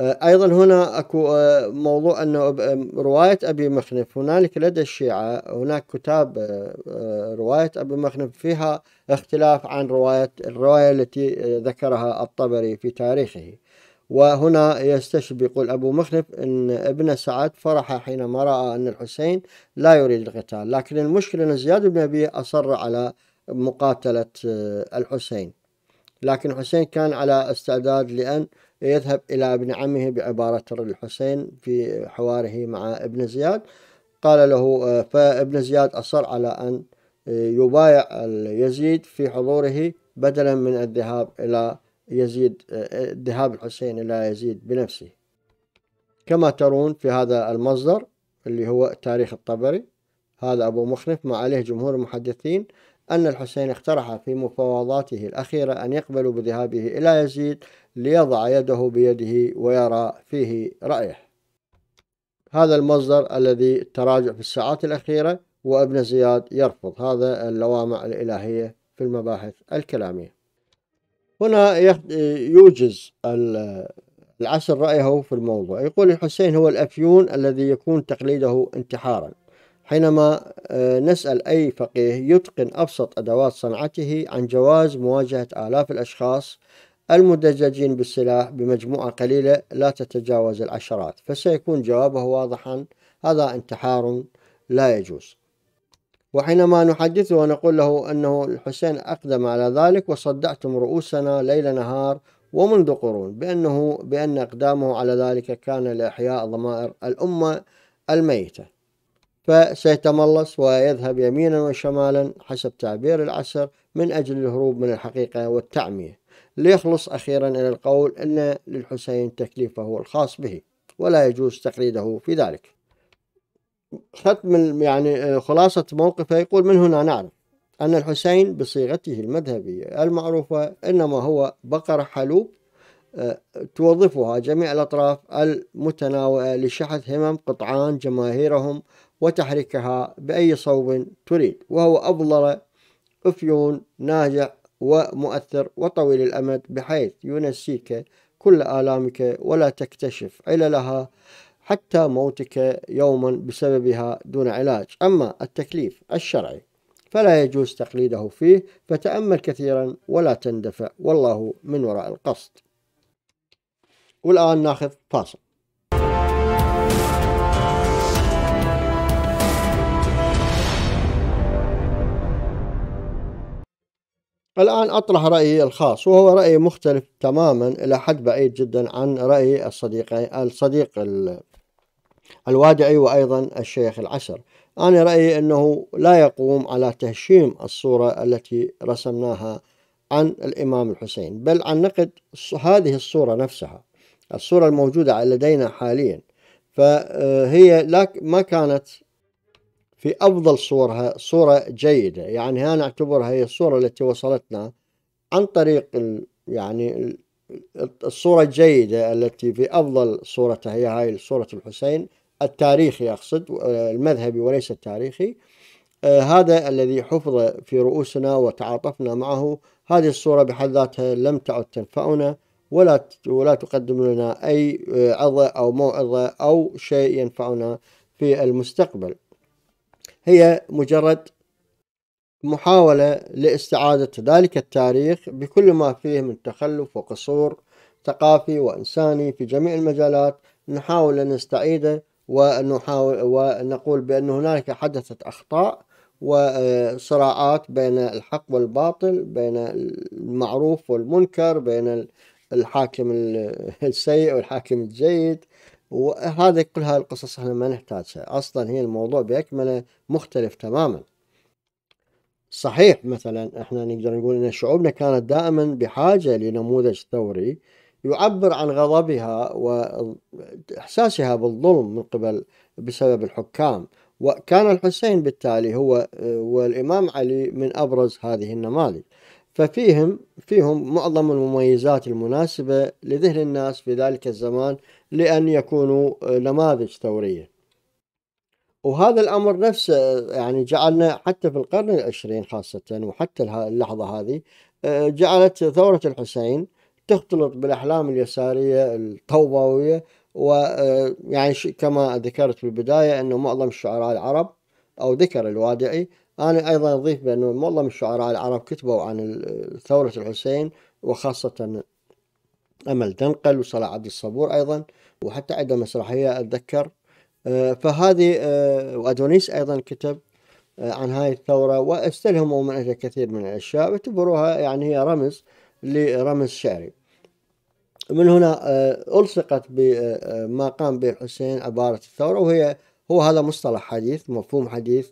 أيضا هنا أكو آه، موضوع أنه رواية أبي مخنف. هنالك لدى الشيعة هناك كتاب آه، آه، رواية أبي مخنف فيها اختلاف عن رواية الرواية التي ذكرها الطبري في تاريخه. وهنا يستشهد يقول أبو مخنف أن ابن سعد فرح حينما رأى أن الحسين لا يريد القتال. لكن المشكلة أن زياد بن أبي أصر على مقاتلة الحسين. لكن الحسين كان على استعداد لأن يذهب إلى ابن عمه بعبارة الحسين في حواره مع ابن زياد. قال له فابن زياد أصر على أن يبايع يزيد في حضوره بدلا من الذهاب إلى يزيد ذهاب الحسين إلى يزيد بنفسه. كما ترون في هذا المصدر اللي هو تاريخ الطبري هذا أبو مخنف ما عليه جمهور المحدثين أن الحسين اقترح في مفاوضاته الأخيرة أن يقبلوا بذهابه إلى يزيد ليضع يده بيده ويرى فيه رأيه. هذا المصدر الذي تراجع في الساعات الأخيرة وابن زياد يرفض. هذا اللوامع الإلهية في المباحث الكلامية. هنا يوجز العسل رأيه في الموضوع. يقول الحسين هو الأفيون الذي يكون تقليده انتحارا. حينما آه، نسأل أي فقيه يتقن أبسط أدوات صنعته عن جواز مواجهة آلاف الأشخاص المدججين بالسلاح بمجموعة قليلة لا تتجاوز العشرات فسيكون جوابه واضحا هذا انتحار لا يجوز. وحينما نحدثه ونقول له أنه الحسين أقدم على ذلك وصدعتم رؤوسنا ليل نهار ومنذ قرون بأنه بأن إقدامه على ذلك كان لإحياء ضمائر الأمة الميتة. فسيتملص ويذهب يمينا وشمالا حسب تعبير العصر من أجل الهروب من الحقيقة والتعمية. ليخلص أخيرا إلى القول أن للحسين تكليفه الخاص به ولا يجوز تقليده في ذلك. ختم يعني خلاصة موقفه يقول من هنا نعرف أن الحسين بصيغته المذهبية المعروفة إنما هو بقرة حلوب آه، توظفها جميع الأطراف المتناوئة لشحذ همم قطعان جماهيرهم وتحريكها بأي صوب تريد وهو أفضل أفيون ناجع ومؤثر وطويل الأمد بحيث ينسيك كل آلامك ولا تكتشف عللها حتى موتك يوما بسببها دون علاج. أما التكليف الشرعي فلا يجوز تقليده فيه فتأمل كثيرا ولا تندفع والله من وراء القصد. والآن ناخذ فاصل. الآن أطرح رأيي الخاص. وهو رأي مختلف تماما إلى حد بعيد جدا عن رأي الصديقين الصديق الوادعي وأيضا الشيخ العشر أنا رأيي أنه لا يقوم على تهشيم الصورة التي رسمناها عن الإمام الحسين بل عن نقد هذه الصورة نفسها. الصورة الموجودة لدينا حاليا. فهي ما كانت في أفضل صورها صورة جيدة. يعني أنا أعتبرها هي الصورة التي وصلتنا عن طريق يعني الصورة الجيدة التي في أفضل صورتها هي هاي صورة الحسين التاريخي أقصد المذهبي وليس التاريخي. آه هذا الذي حفظ في رؤوسنا وتعاطفنا معه. هذه الصورة بحد ذاتها لم تعد تنفعنا ولا ولا تقدم لنا أي عظة أو موعظة أو شيء ينفعنا في المستقبل. هي مجرد محاولة لاستعادة ذلك التاريخ بكل ما فيه من تخلف وقصور ثقافي وإنساني في جميع المجالات. نحاول أن نستعيده ونحاول ونقول بأن هناك حدثت أخطاء وصراعات بين الحق والباطل بين المعروف والمنكر بين الحاكم السيء والحاكم الجيد. وهذا كل هاي القصص إحنا ما نحتاجها أصلا هي الموضوع بأكمله مختلف تماما. صحيح مثلا إحنا نقدر نقول إن شعوبنا كانت دائما بحاجة لنموذج ثوري يعبر عن غضبها وإحساسها بالظلم من قبل بسبب الحكام. وكان الحسين بالتالي هو والإمام علي من أبرز هذه النماذج. ففيهم فيهم معظم المميزات المناسبة لذهن الناس في ذلك الزمان لأن يكونوا نماذج ثورية. وهذا الأمر نفسه يعني جعلنا حتى في القرن العشرين خاصة وحتى اللحظة هذه جعلت ثورة الحسين تختلط بالأحلام اليسارية الطوبوية ويعني كما ذكرت في البداية أنه معظم الشعراء العرب أو ذكر الوادعي أنا أيضا أضيف بأنه معظم الشعراء العرب كتبوا عن ثورة الحسين وخاصة أمل دنقل وصلاح عبد الصبور أيضا وحتى عنده مسرحية أتذكر. آه، فهذه آه، وأدونيس أيضا كتب آه، عن هاي الثورة واستلهموا من أجل كثير من الأشياء واعتبروها يعني هي رمز لرمز شعري. من هنا ألصقت بما قام به الحسين عبارة الثورة وهي هو هذا مصطلح حديث مفهوم حديث.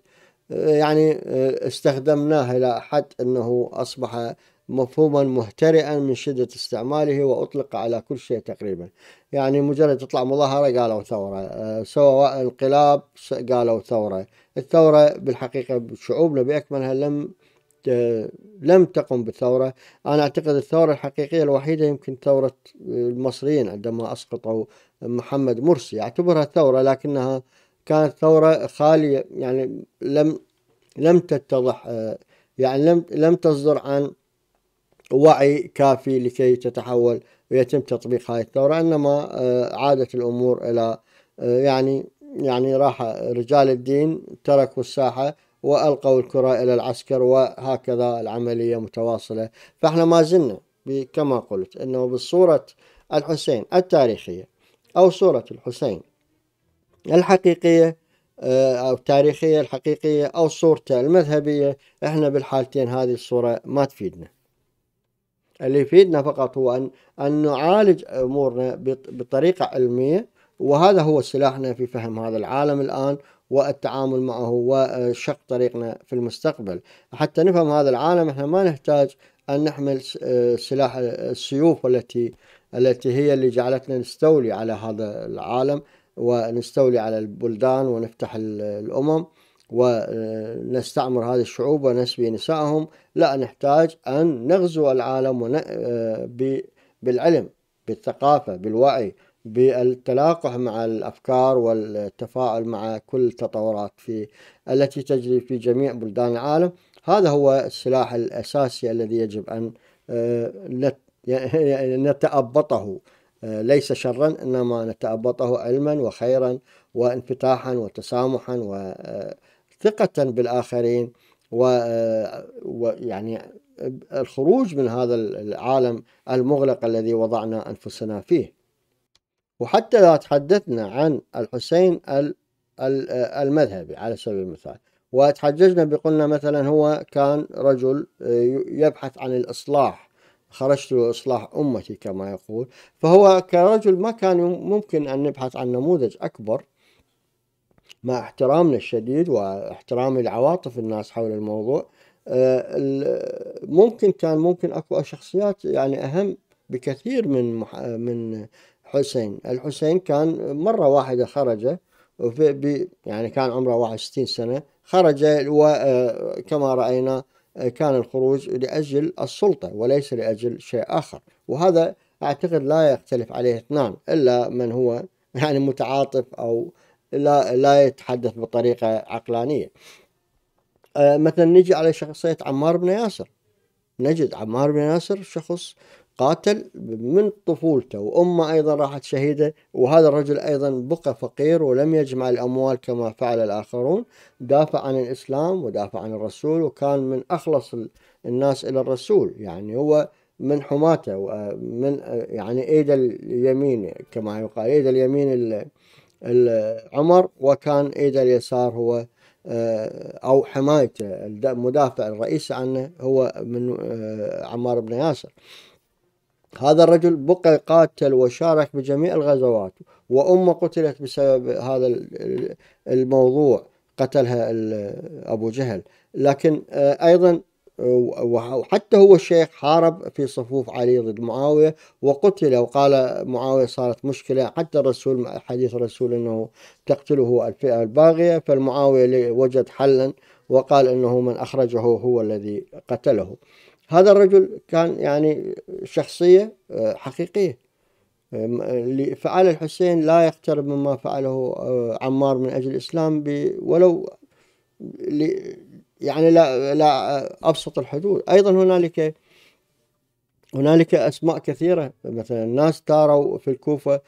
يعني استخدمناه إلى حد أنه أصبح مفهوما مهترئا من شدة استعماله وأطلق على كل شيء تقريبا. يعني مجرد تطلع مظاهرة قالوا ثورة. آه، سواء انقلاب قالوا ثورة. الثورة بالحقيقة شعوبنا بأكملها لم لم تقم بالثورة. أنا أعتقد الثورة الحقيقية الوحيدة يمكن ثورة المصريين عندما أسقطوا محمد مرسي. أعتبرها ثورة لكنها كانت ثورة خالية يعني لم لم تتضح يعني لم لم تصدر عن وعي كافي لكي تتحول ويتم تطبيق هذه الثورة إنما آه، عادت الأمور إلى آه، يعني يعني راح رجال الدين تركوا الساحة وألقوا الكرة إلى العسكر وهكذا العملية متواصلة. فإحنا ما زلنا كما قلت أنه بالصورة الحسين التاريخية أو صورة الحسين الحقيقية آه، أو التاريخية الحقيقية أو صورته المذهبية إحنا بالحالتين هذه الصورة ما تفيدنا. اللي يفيدنا فقط هو أن, أن نعالج أمورنا بطريقة علمية وهذا هو سلاحنا في فهم هذا العالم الآن والتعامل معه وشق طريقنا في المستقبل. حتى نفهم هذا العالم إحنا ما نحتاج أن نحمل سلاح السيوف التي التي هي اللي جعلتنا نستولي على هذا العالم ونستولي على البلدان ونفتح الأمم. ونستعمر هذه الشعوب ونسبي نسائهم لا نحتاج أن نغزو العالم بالعلم بالثقافة بالوعي بالتلاقح مع الأفكار والتفاعل مع كل التطورات في التي تجري في جميع بلدان العالم. هذا هو السلاح الأساسي الذي يجب أن آه، نتأبطه. آه، ليس شرا إنما نتأبطه علما وخيرا وانفتاحا وتسامحا وثقة بالآخرين ويعني الخروج من هذا العالم المغلق الذي وضعنا أنفسنا فيه. وحتى لو تحدثنا عن الحسين المذهبي على سبيل المثال وتحججنا بقولنا مثلا هو كان رجل يبحث عن الإصلاح خرجت لإصلاح أمتي كما يقول فهو كرجل ما كان ممكن أن نبحث عن نموذج أكبر مع احترامنا الشديد واحترامي لعواطف الناس حول الموضوع آه، ممكن كان ممكن أكو شخصيات يعني أهم بكثير من من حسين. الحسين كان مرة واحدة خرج يعني كان عمره 61 سنة خرج وكما آه، رأينا آه، كان الخروج لأجل السلطة وليس لأجل شيء آخر. وهذا أعتقد لا يختلف عليه اثنان إلا من هو يعني متعاطف أو لا لا يتحدث بطريقة عقلانية. آه، مثلا نجي على شخصية عمار بن ياسر. نجد عمار بن ياسر شخص قاتل من طفولته وأمه أيضا راحت شهيدة وهذا الرجل أيضا بقى فقير ولم يجمع الأموال كما فعل الآخرون. دافع عن الإسلام ودافع عن الرسول وكان من أخلص الناس إلى الرسول. يعني هو من حماته ومن يعني إيد اليمين كما يقال إيد اليمين عمر وكان إيد اليسار هو آه، أو حمايته المدافع الرئيسي عنه هو من آه، عمار بن ياسر. هذا الرجل بقي قاتل وشارك بجميع الغزوات وأمه قتلت بسبب هذا الموضوع قتلها أبو جهل. لكن آه، أيضا وحتى هو الشيخ حارب في صفوف علي ضد معاوية وقتل وقال معاوية صارت مشكلة. حتى الرسول حديث الرسول أنه تقتله الفئة الباغية فالمعاوية وجد حلا وقال أنه من أخرجه هو الذي قتله. هذا الرجل كان يعني شخصية آه، حقيقية. اللي فعل الحسين لا يقترب مما فعله آه، عمار من أجل الإسلام ولو يعني لا لا أبسط الحدود. أيضا هنالك هنالك أسماء كثيرة. مثلا الناس ثاروا في الكوفة.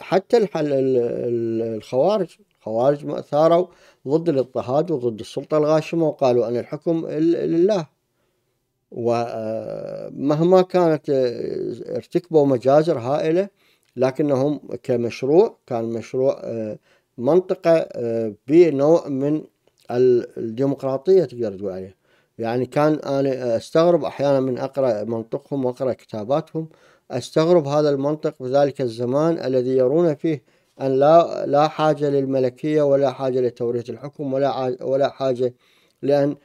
حتى الخوارج الخوارج ثاروا ضد الاضطهاد وضد السلطة الغاشمة وقالوا أن الحكم لله. ومهما كانت ارتكبوا مجازر هائلة لكنهم كمشروع كان مشروع منطقة بنوع من الديمقراطية تقدر تقول عليه. يعني كان أنا أستغرب أحيانا من أقرأ منطقهم وأقرأ كتاباتهم أستغرب هذا المنطق في ذلك الزمان الذي يرون فيه أن لا لا حاجة للملكية ولا حاجة لتوريث الحكم ولا ولا حاجة لأن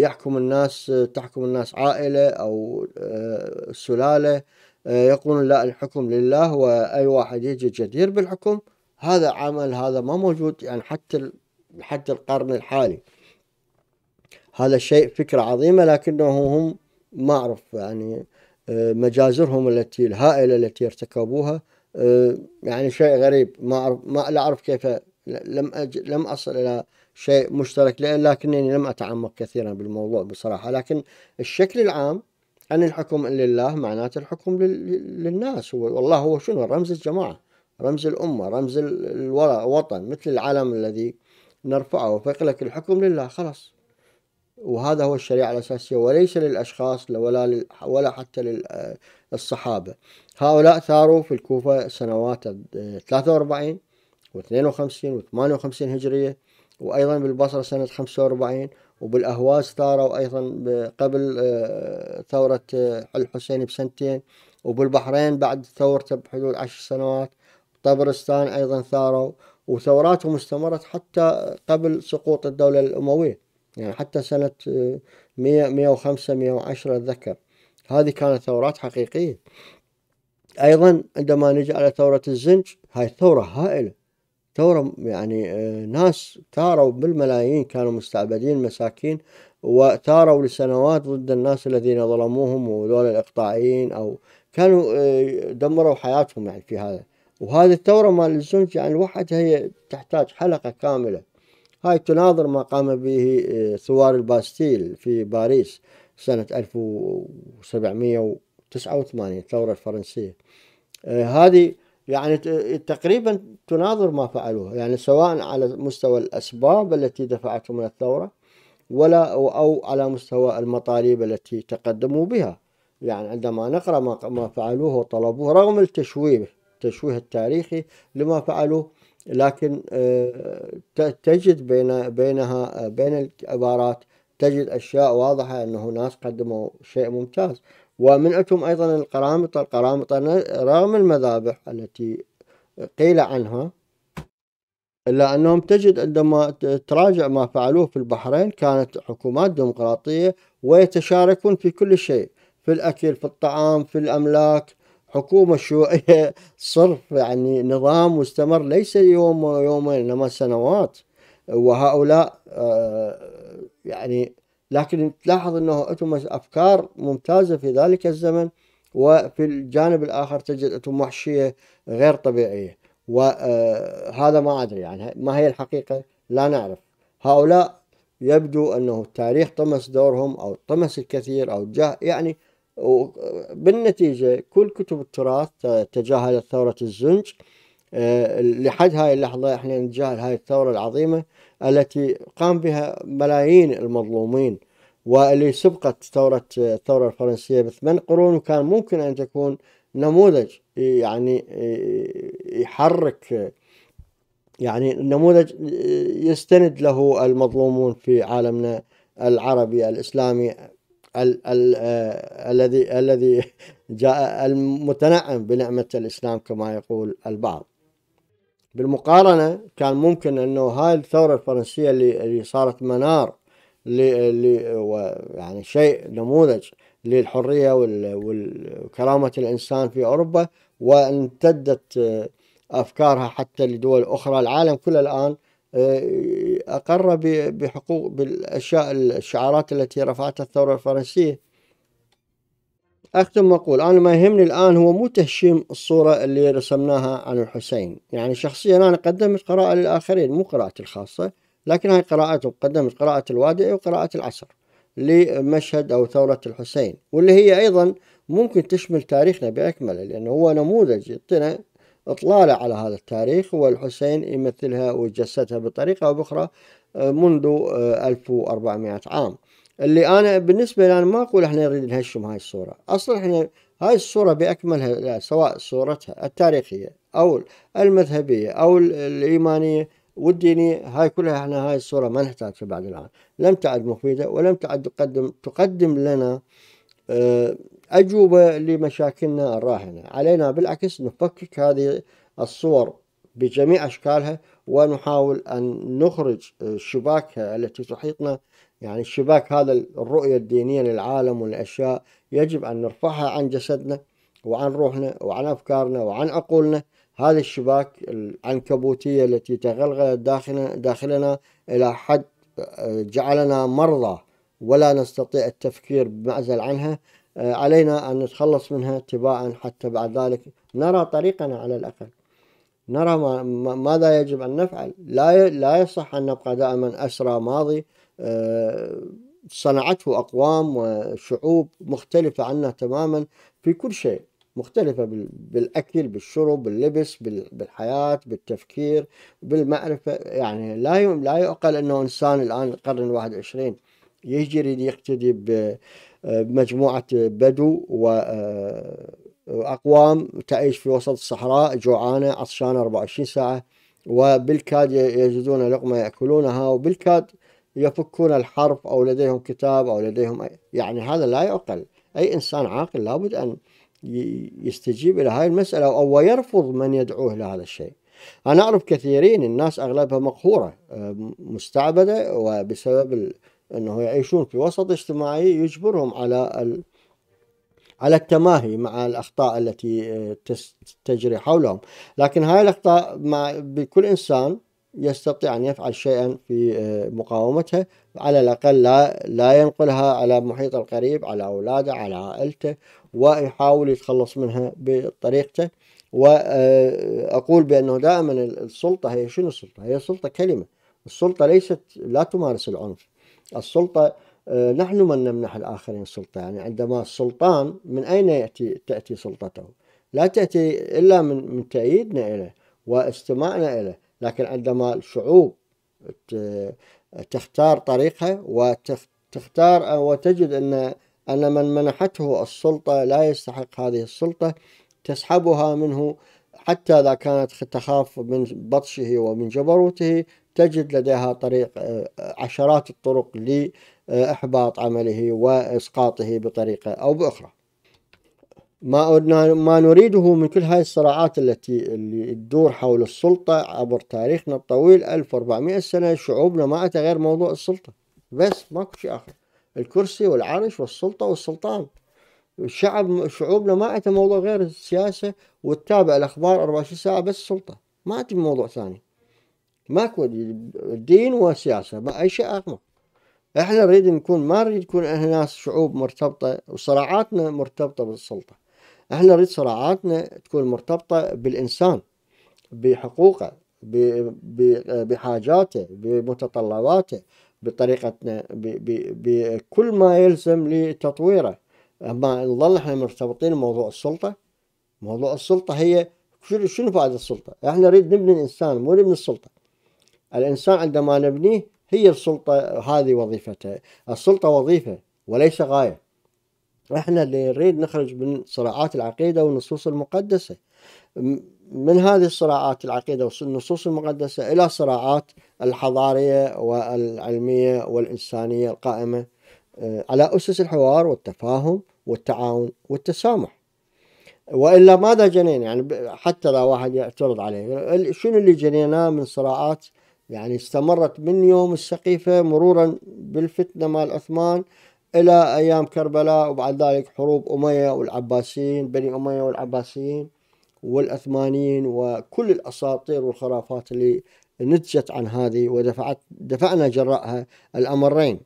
يحكم الناس تحكم الناس عائلة أو آه، سلالة آه، يقولون لا الحكم لله وأي واحد يجي جدير بالحكم هذا عمل هذا ما موجود. يعني حتى لحد القرن الحالي. هذا الشيء فكرة عظيمة لكنه هم ما أعرف يعني آه، مجازرهم التي الهائلة التي ارتكبوها آه، يعني شيء غريب. ما أعرف ما لا أعرف كيف لم. لم أصل إلى شيء مشترك لكنني لم أتعمق كثيرا بالموضوع بصراحة. لكن الشكل العام أن الحكم لله معناته الحكم للناس. هو والله هو شنو؟ رمز الجماعة رمز الأمة رمز الوطن مثل العلم الذي نرفعه فيقول لك الحكم لله خلاص. وهذا هو الشريعة الأساسية وليس للأشخاص ولا ولا حتى للصحابة هؤلاء ثاروا في الكوفة سنوات 43 و 52 و 58 هجرية وأيضا بالبصرة سنة 45 وبالأهواز ثاروا أيضا قبل آه، ثورة آه، الحسين بسنتين وبالبحرين بعد ثورته بحدود عشر سنوات طبرستان أيضا ثاروا وثوراتهم استمرت حتى قبل سقوط الدولة الأموية يعني حتى سنة 100 105 110 أتذكر. هذه كانت ثورات حقيقية. أيضا عندما نجي على ثورة الزنج هاي ثورة هائلة. ثورة يعني آه، ناس ثاروا بالملايين كانوا مستعبدين مساكين وثاروا لسنوات ضد الناس الذين ظلموهم وذول الإقطاعيين أو كانوا آه، دمروا حياتهم يعني في هذا. وهذه الثورة مال الزنج يعني الواحد هي تحتاج حلقة كاملة. هاي تناظر ما قام به آه، ثوار الباستيل في باريس سنة 1789 الثورة الفرنسية. آه، هذه يعني تقريبا تناظر ما فعلوه يعني سواء على مستوى الأسباب التي دفعتهم من الثورة ولا أو على مستوى المطالب التي تقدموا بها. يعني عندما نقرأ ما فعلوه وطلبوه رغم التشويه التشويه التاريخي لما فعلوه لكن تجد بين بينها بين العبارات تجد أشياء واضحة أنه ناس قدموا شيء ممتاز. ومن عندهم أيضا القرامطة القرامطة رغم المذابح التي قيل عنها إلا أنهم تجد عندما تراجع ما فعلوه في البحرين كانت حكومات ديمقراطية ويتشاركون في كل شيء في الأكل في الطعام في الأملاك. حكومة شيوعية صرف يعني نظام مستمر ليس يوم ويومين إنما سنوات. وهؤلاء آه، يعني لكن تلاحظ أنه عندهم أفكار ممتازة في ذلك الزمن وفي الجانب الآخر تجد عندهم وحشية غير طبيعية. وهذا ما أدري يعني ما هي الحقيقة؟ لا نعرف. هؤلاء يبدو أنه التاريخ طمس دورهم أو طمس الكثير أو جاه يعني بالنتيجة كل كتب التراث تجاهلت ثورة الزنج. آه، لحد هاي اللحظة إحنا نتجاهل هاي الثورة العظيمة التي قام بها ملايين المظلومين. واللي سبقت ثورة الثورة الفرنسية بثمان قرون وكان ممكن أن تكون نموذج يعني يحرك يعني نموذج يستند له المظلومون في عالمنا العربي الإسلامي الذي الذي جاء المتنعم بنعمة الإسلام كما يقول البعض. بالمقارنة كان ممكن أنه هاي الثورة الفرنسية اللي, صارت منار يعني شيء نموذج للحرية وكرامة الإنسان في أوروبا وامتدت أفكارها حتى لدول أخرى. العالم كله الآن آه، أقر بحقوق بالأشياء الشعارات التي رفعتها الثورة الفرنسية. أختم وأقول أنا ما يهمني الآن هو مو تهشيم الصورة اللي رسمناها عن الحسين. يعني شخصيا أنا قدمت قراءة للآخرين مو قراءتي الخاصة لكن هاي قراءتهم قدمت قراءة الوادئ وقراءة العصر لمشهد أو ثورة الحسين واللي هي أيضا ممكن تشمل تاريخنا بأكمله لأنه هو نموذج يعطينا إطلالة على هذا التاريخ والحسين يمثلها ويجسدها بطريقة أو بأخرى آه، منذ 1400 آه، عام. اللي أنا بالنسبة لي أنا ما أقول إحنا نريد نهشم هاي الصورة. أصلا إحنا هاي الصورة بأكملها سواء صورتها التاريخية أو المذهبية أو الإيمانية والدينية هاي كلها إحنا هاي الصورة ما نحتاجها بعد الآن. لم تعد مفيدة ولم تعد تقدم تقدم لنا آه، أجوبة لمشاكلنا الراهنة. علينا بالعكس نفكك هذه الصور بجميع أشكالها ونحاول أن نخرج شباكها التي تحيطنا. يعني الشباك هذا الرؤية الدينية للعالم والأشياء يجب أن نرفعها عن جسدنا وعن روحنا وعن أفكارنا وعن عقولنا. هذه الشباك العنكبوتية التي تغلغلت داخلنا, داخلنا إلى حد جعلنا مرضى ولا نستطيع التفكير بمعزل عنها. علينا أن نتخلص منها اتباعا حتى بعد ذلك. نرى طريقنا على الأقل. نرى ما ماذا يجب أن نفعل. لا لا يصح أن نبقى دائما أسرى ماضي. آه، صنعته أقوام وشعوب مختلفة عنا تماما في كل شيء. مختلفة بالأكل بالشرب باللبس بالحياة بالتفكير بالمعرفة. يعني لا لا يعقل أنه إنسان الآن القرن الواحد وعشرين يجي يريد يقتدي بمجموعة بدو وأقوام تعيش في وسط الصحراء جوعانة عطشانة 24 ساعة. وبالكاد يجدون لقمة يأكلونها وبالكاد يفكون الحرف أو لديهم كتاب أو لديهم يعني هذا لا يعقل. أي إنسان عاقل لابد أن يستجيب إلى هذه المسألة أو يرفض من يدعوه لهذا الشيء. أنا أعرف كثيرين الناس أغلبها مقهورة مستعبدة وبسبب أنه يعيشون في وسط اجتماعي يجبرهم على على التماهي مع الأخطاء التي تجري حولهم. لكن هاي الأخطاء مع بكل إنسان يستطيع أن يفعل شيئا في مقاومتها على الأقل لا, لا ينقلها على محيط القريب على أولاده على عائلته ويحاول يتخلص منها بطريقته. وأقول بأنه دائما السلطة هي شنو السلطة؟ هي سلطة كلمة. السلطة ليست لا تمارس العنف. السلطة آه، نحن من نمنح الآخرين السلطة يعني عندما السلطان من أين يأتي تأتي سلطته؟ لا تأتي إلا من, من تأييدنا إليه واستماعنا إليه لكن عندما الشعوب تختار طريقها وتختار وتجد أن أن من منحته السلطة لا يستحق هذه السلطة تسحبها منه حتى إذا كانت تخاف من بطشه ومن جبروته تجد لديها طريق عشرات الطرق لإحباط عمله وإسقاطه بطريقة أو بأخرى. ما ما نريده من كل هاي الصراعات التي اللي تدور حول السلطة عبر تاريخنا الطويل 1400 سنة شعوبنا ما أتى غير موضوع السلطة. بس ماكو شيء آخر. الكرسي والعرش والسلطة والسلطان. الشعب شعوبنا ما أتى موضوع غير السياسة وتتابع الأخبار 24 ساعة بس سلطة. ما أتى موضوع ثاني. ماكو دين وسياسة ما أي شيء آخر. إحنا نريد نكون ما نريد نكون إحنا ناس شعوب مرتبطة وصراعاتنا مرتبطة بالسلطة. إحنا نريد صراعاتنا تكون مرتبطة بالإنسان بحقوقه بحاجاته بمتطلباته بطريقتنا بكل ما يلزم لتطويره. أما نظل إحنا مرتبطين بموضوع السلطة موضوع السلطة هي شنو فائدة السلطة؟ إحنا نريد نبني الإنسان مو نبني السلطة. الإنسان عندما نبنيه هي السلطة هذه وظيفتها السلطة وظيفة وليس غاية. إحنا اللي نريد نخرج من صراعات العقيدة والنصوص المقدسة. من هذه الصراعات العقيدة والنصوص المقدسة إلى صراعات الحضارية والعلمية والإنسانية القائمة آه، على أسس الحوار والتفاهم والتعاون والتسامح. وإلا ماذا جنينا؟ يعني حتى لو واحد يعترض عليه. شنو اللي جنيناه من صراعات يعني استمرت من يوم السقيفة مرورا بالفتنة مال عثمان إلى أيام كربلاء وبعد ذلك حروب أمية والعباسيين بني أمية والعباسيين والعثمانيين وكل الأساطير والخرافات اللي نتجت عن هذه ودفعت دفعنا جراءها الأمرين.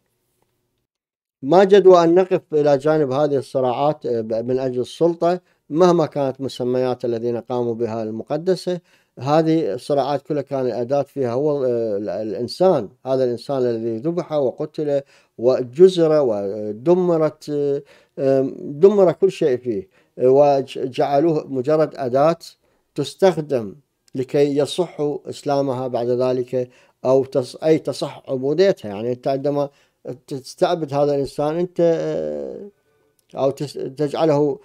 ما جدوى أن نقف إلى جانب هذه الصراعات من أجل السلطة مهما كانت مسميات الذين قاموا بها المقدسة هذه الصراعات كلها كان الأداة فيها هو الإنسان. هذا الإنسان الذي ذبح وقتل وجزر ودمرت دمر كل شيء فيه. وجعلوه مجرد أداة تستخدم لكي يصحوا إسلامها بعد ذلك أو تص... أي تصح عبوديتها. يعني أنت عندما تستعبد هذا الإنسان أنت أو تجعله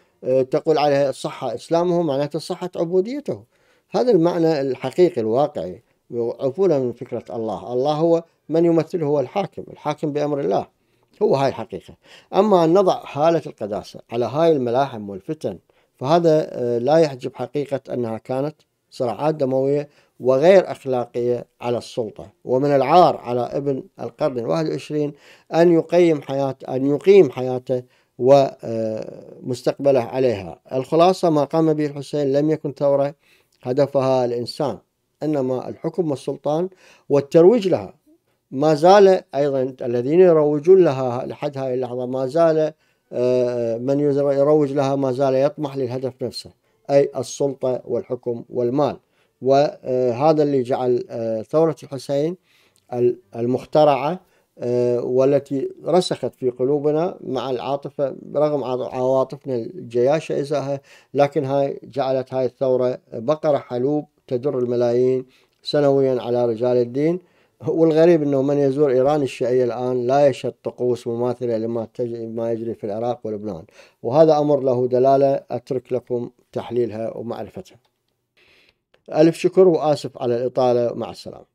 تقول عليه صحة إسلامه معناته صحة عبوديته. هذا المعنى الحقيقي الواقعي. عفونا من فكرة الله. الله هو من يمثله هو الحاكم. الحاكم بأمر الله. هو هاي الحقيقة. أما أن نضع حالة القداسة على هاي الملاحم والفتن فهذا آه، لا يحجب حقيقة أنها كانت صراعات دموية وغير أخلاقية على السلطة. ومن العار على ابن القرن الواحد والعشرين أن يقيم حياة أن يقيم حياته ومستقبله عليها. الخلاصة ما قام به الحسين لم يكن ثورة. هدفها الإنسان إنما الحكم والسلطان والترويج لها. ما زال أيضا الذين يروجون لها لحد هذه اللحظة ما زال آه، من يروج لها ما زال يطمح للهدف نفسه أي السلطة والحكم والمال. وهذا اللي جعل آه، ثورة الحسين المخترعة والتي رسخت في قلوبنا مع العاطفة رغم عواطفنا الجياشة إزاها لكن هاي جعلت هاي الثورة بقرة حلوب تدر الملايين سنويا على رجال الدين. والغريب إنه من يزور إيران الشيعية الآن لا يشهد طقوس مماثلة لما ما يجري في العراق ولبنان. وهذا أمر له دلالة أترك لكم تحليلها ومعرفتها. ألف شكر وآسف على الإطالة. مع السلامة.